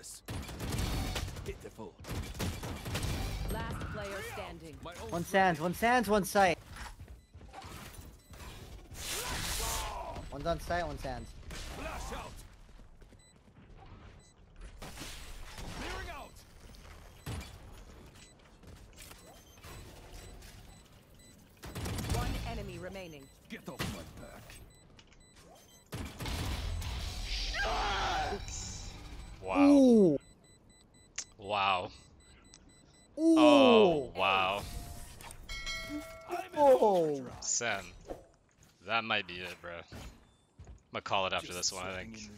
useless. Hit. Last player standing. One stands, one stands, one site. One's on site, one stands. Flash out. Remaining. Get off my Wow. Ooh. Wow. Ooh. Oh, wow. Oh. Sen. That might be it, bro. I'm gonna call it after this one, I think.